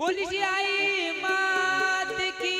Police आई मात की।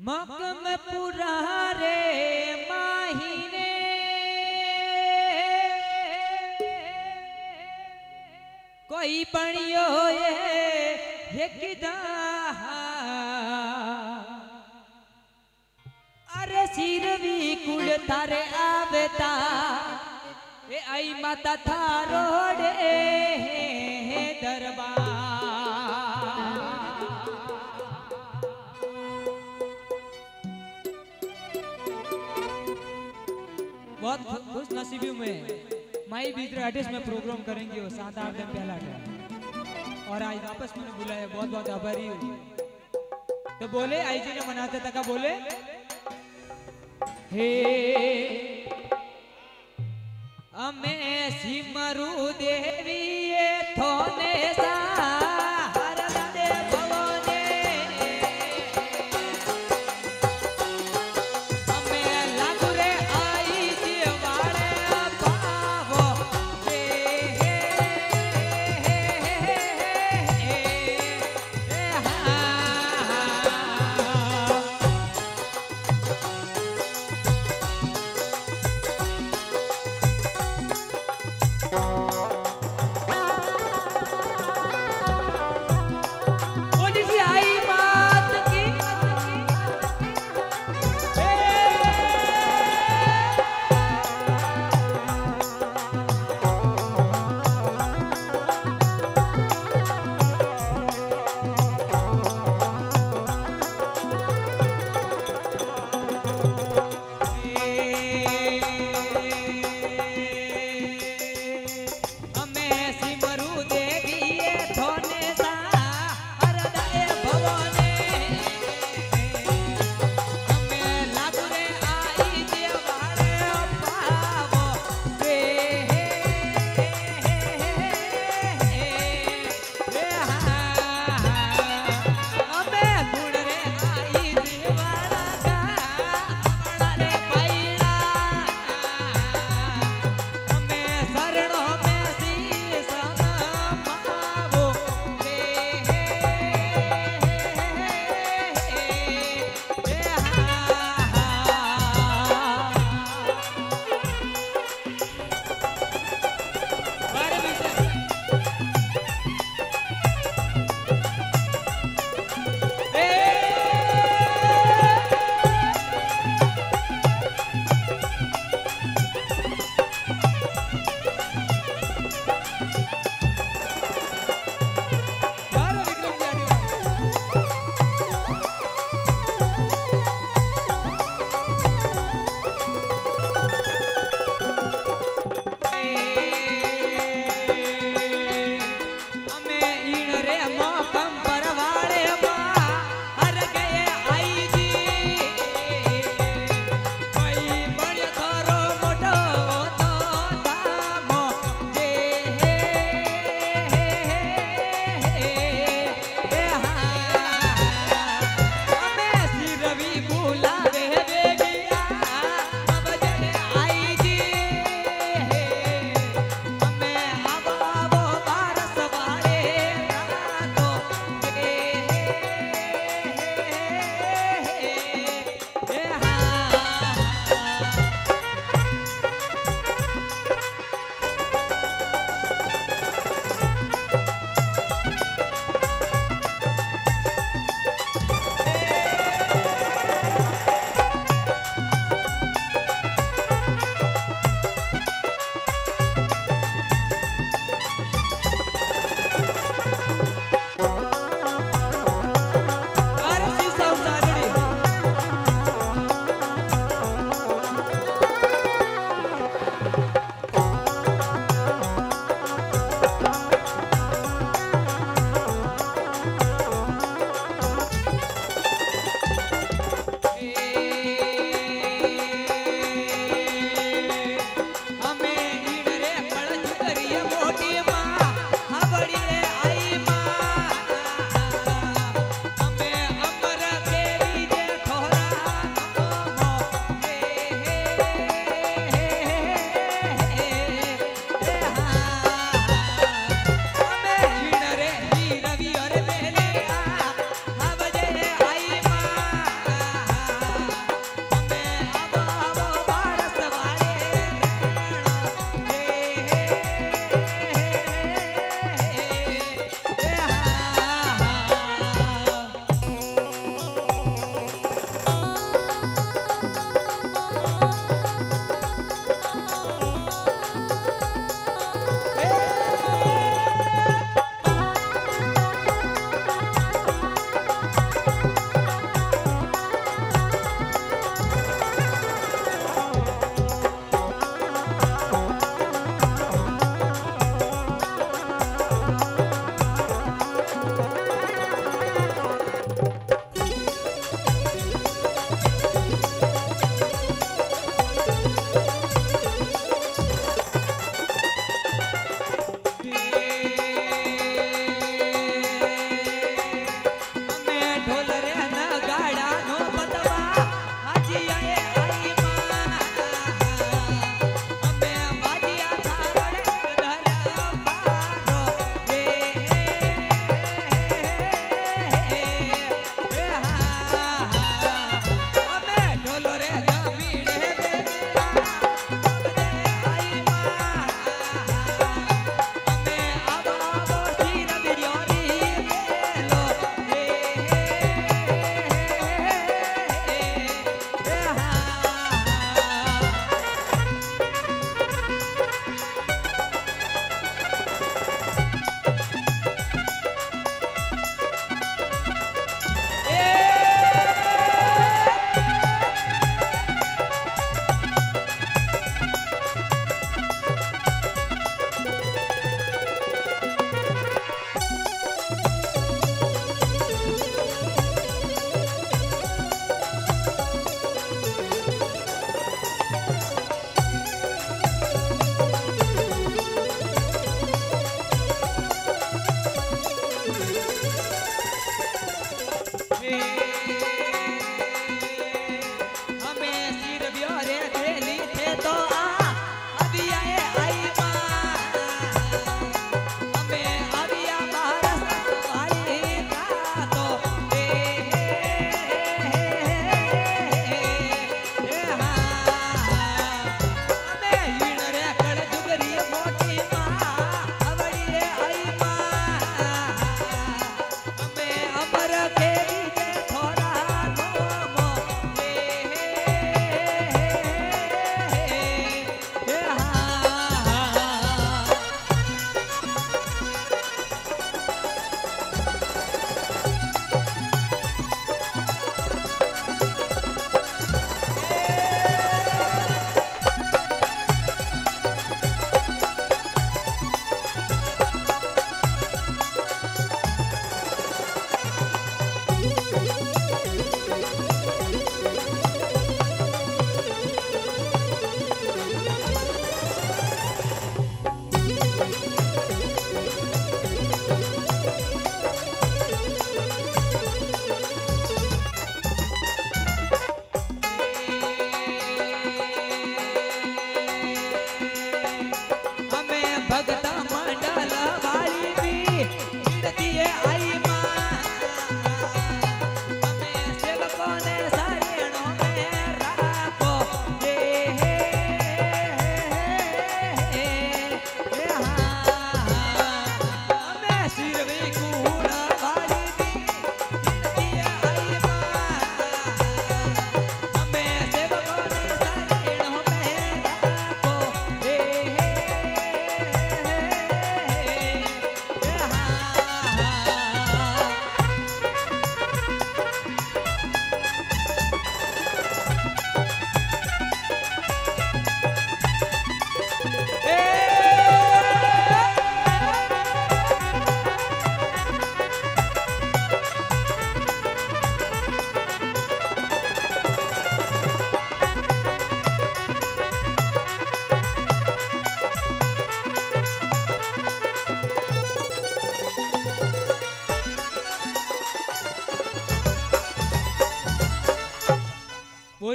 मकम पुरा रे माहीने। कोई बणियो हिकदा अरे कुल तारे आवेता। ए, आई माता थारोड़े दरबार। बहुत खुश नसीबी हूँ मैं माई भीतर आर्टिस्ट में प्रोग्राम करेंगे वो सात आठ दिन पहला और आज वापस मैंने बुलाया बहुत बहुत आभारी हूँ। तो बोले आई जी ने मनाते तक बोले हे अमे सिमरु देवी थोने सार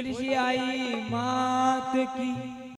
बोली सी आई मात की